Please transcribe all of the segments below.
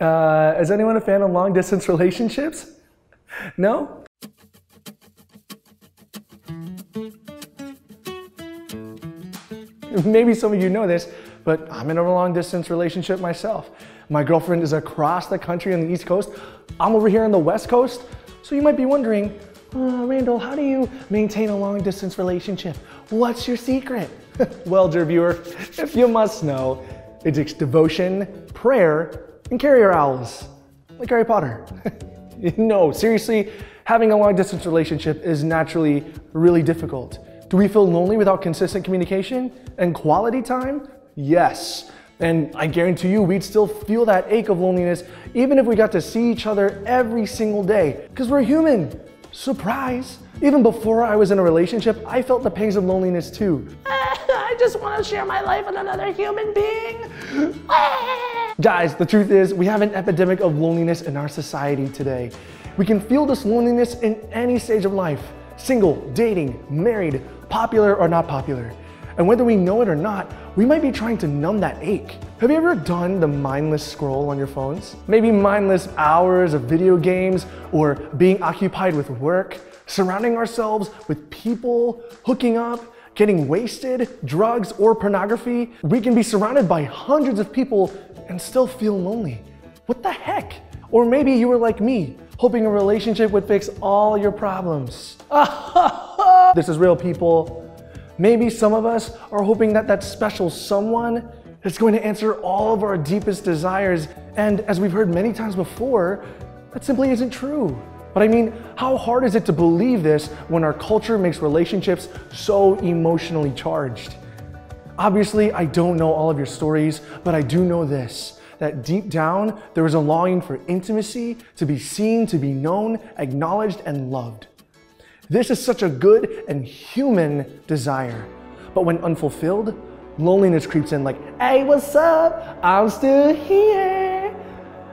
Uh, is anyone a fan of long distance relationships? No? Maybe some of you know this, but I'm in a long distance relationship myself. My girlfriend is across the country on the East Coast. I'm over here on the West Coast. So you might be wondering, uh, Randall, how do you maintain a long distance relationship? What's your secret? well, dear viewer, if you must know, it takes devotion, prayer, and carrier owls, like Harry Potter. no, seriously, having a long distance relationship is naturally really difficult. Do we feel lonely without consistent communication and quality time? Yes. And I guarantee you, we'd still feel that ache of loneliness even if we got to see each other every single day, because we're human. Surprise! Even before I was in a relationship, I felt the pangs of loneliness too. I just want to share my life with another human being. Guys, the truth is, we have an epidemic of loneliness in our society today. We can feel this loneliness in any stage of life single, dating, married, popular or not popular. And whether we know it or not, we might be trying to numb that ache. Have you ever done the mindless scroll on your phones? Maybe mindless hours of video games or being occupied with work, surrounding ourselves with people, hooking up, getting wasted, drugs, or pornography. We can be surrounded by hundreds of people and still feel lonely. What the heck? Or maybe you were like me, hoping a relationship would fix all your problems. this is real people. Maybe some of us are hoping that that special someone is going to answer all of our deepest desires. And as we've heard many times before, that simply isn't true. But I mean, how hard is it to believe this when our culture makes relationships so emotionally charged? Obviously, I don't know all of your stories, but I do know this that deep down, there is a longing for intimacy, to be seen, to be known, acknowledged, and loved. This is such a good and human desire. But when unfulfilled, loneliness creeps in like, hey, what's up? I'm still here.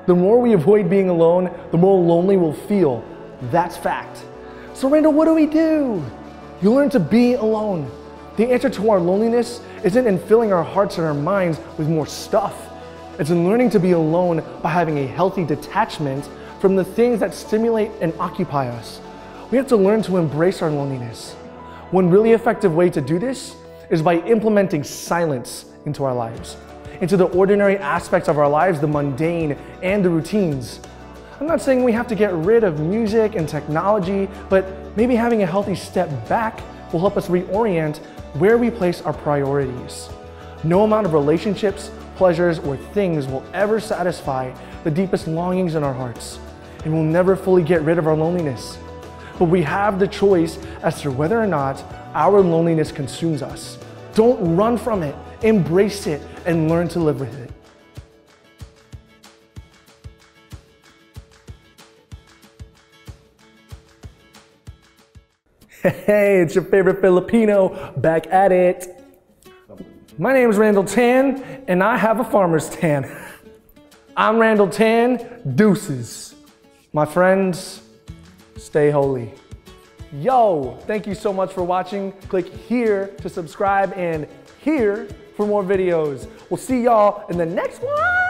The more we avoid being alone, the more lonely we'll feel. That's fact. So, Randall, what do we do? You learn to be alone. The answer to our loneliness isn't in filling our hearts and our minds with more stuff. It's in learning to be alone by having a healthy detachment from the things that stimulate and occupy us. We have to learn to embrace our loneliness. One really effective way to do this is by implementing silence into our lives, into the ordinary aspects of our lives, the mundane and the routines. I'm not saying we have to get rid of music and technology, but maybe having a healthy step back will help us reorient where we place our priorities. No amount of relationships, pleasures, or things will ever satisfy the deepest longings in our hearts, and we'll never fully get rid of our loneliness. But we have the choice as to whether or not our loneliness consumes us. Don't run from it, embrace it, and learn to live with it. Hey, it's your favorite Filipino back at it. My name is Randall Tan, and I have a farmer's tan. I'm Randall Tan, deuces. My friends, stay holy. Yo, thank you so much for watching. Click here to subscribe and here for more videos. We'll see y'all in the next one.